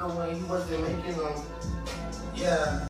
no way. He wasn't making them. Yeah.